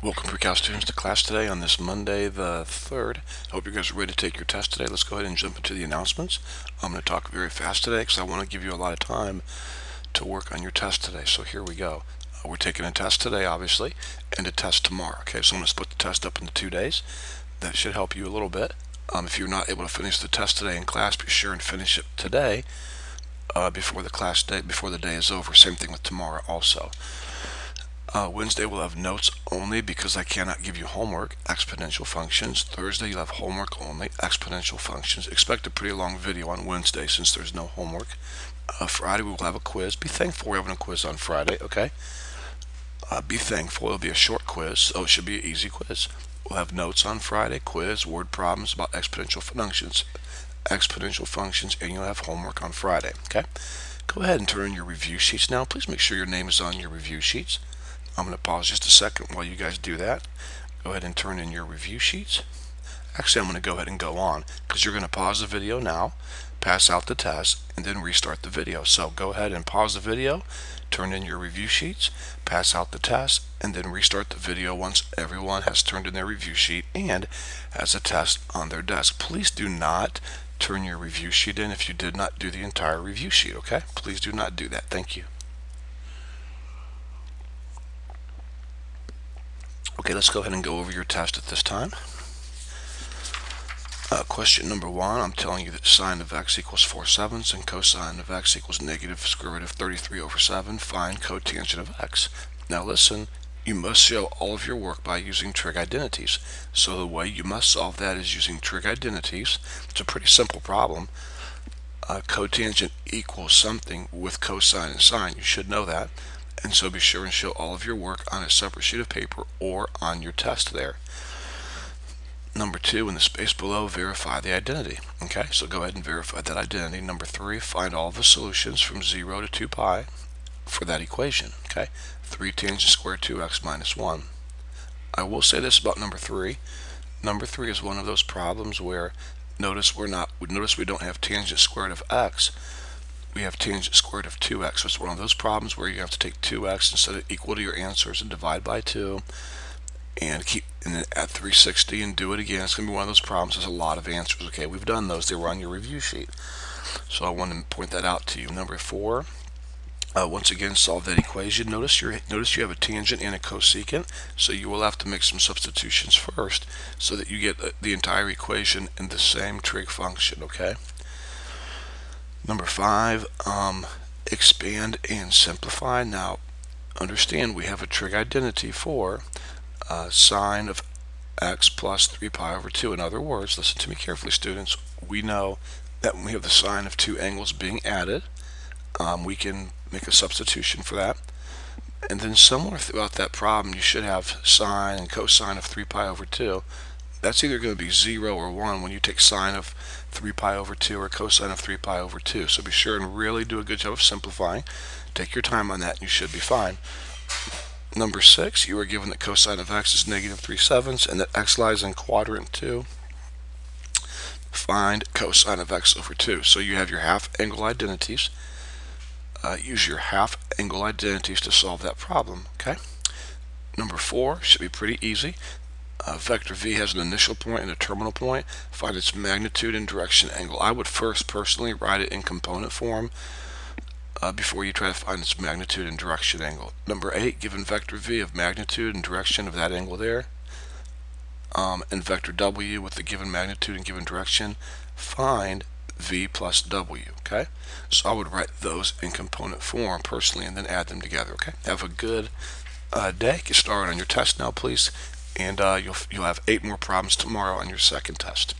Welcome pre-cal students to class today on this Monday the 3rd. I hope you guys are ready to take your test today. Let's go ahead and jump into the announcements. I'm going to talk very fast today because I want to give you a lot of time to work on your test today. So here we go. Uh, we're taking a test today, obviously, and a test tomorrow. Okay, so I'm going to split the test up into two days. That should help you a little bit. Um, if you're not able to finish the test today in class, be sure and finish it today uh, before the class day, before the day is over. Same thing with tomorrow also. Uh, Wednesday we'll have notes only because I cannot give you homework, exponential functions. Thursday you'll have homework only, exponential functions. Expect a pretty long video on Wednesday since there's no homework. Uh, Friday we will have a quiz. Be thankful we're having a quiz on Friday, okay? Uh, be thankful. It'll be a short quiz, so it should be an easy quiz. We'll have notes on Friday, quiz, word problems about exponential functions, exponential functions, and you'll have homework on Friday, okay? Go ahead and turn in your review sheets now. Please make sure your name is on your review sheets. I'm going to pause just a second while you guys do that. Go ahead and turn in your review sheets. Actually, I'm going to go ahead and go on because you're going to pause the video now, pass out the test, and then restart the video. So go ahead and pause the video, turn in your review sheets, pass out the test, and then restart the video once everyone has turned in their review sheet and has a test on their desk. Please do not turn your review sheet in if you did not do the entire review sheet, okay? Please do not do that. Thank you. Okay, let's go ahead and go over your test at this time. Uh, question number one, I'm telling you that sine of x equals 4 sevenths and cosine of x equals negative square root of 33 over 7. Find cotangent of x. Now listen, you must show all of your work by using trig identities. So the way you must solve that is using trig identities. It's a pretty simple problem. Uh, cotangent equals something with cosine and sine. You should know that and so be sure and show all of your work on a separate sheet of paper or on your test there. Number two, in the space below, verify the identity. Okay, so go ahead and verify that identity. Number three, find all the solutions from 0 to 2 pi for that equation. Okay, 3 tangent squared 2x minus 1. I will say this about number three. Number three is one of those problems where notice we're not notice we don't have tangent squared of x we have tangent squared of 2x. So it's one of those problems where you have to take 2x instead of equal to your answers and divide by 2 and keep and then at 360 and do it again. It's going to be one of those problems. There's a lot of answers. Okay, we've done those. They were on your review sheet. So I want to point that out to you. Number four, uh, once again, solve that equation. Notice, you notice you have a tangent and a cosecant, so you will have to make some substitutions first so that you get the, the entire equation in the same trig function, okay? Number five, um, expand and simplify. Now, understand we have a trig identity for uh, sine of x plus 3 pi over 2. In other words, listen to me carefully, students. We know that when we have the sine of two angles being added, um, we can make a substitution for that. And then somewhere throughout that problem, you should have sine and cosine of 3 pi over 2 that's either going to be 0 or 1 when you take sine of 3 pi over 2 or cosine of 3 pi over 2. So be sure and really do a good job of simplifying. Take your time on that and you should be fine. Number 6, you are given that cosine of x is negative 3 sevenths and that x lies in quadrant 2. Find cosine of x over 2. So you have your half angle identities. Uh, use your half angle identities to solve that problem. Okay. Number 4 should be pretty easy. Uh, vector v has an initial point and a terminal point. Find its magnitude and direction angle. I would first personally write it in component form uh, before you try to find its magnitude and direction angle. Number 8, given vector v of magnitude and direction of that angle there, um, and vector w with the given magnitude and given direction, find v plus w, okay? So I would write those in component form personally and then add them together, okay? Have a good uh, day. Get started on your test now, please and uh, you'll, you'll have eight more problems tomorrow on your second test.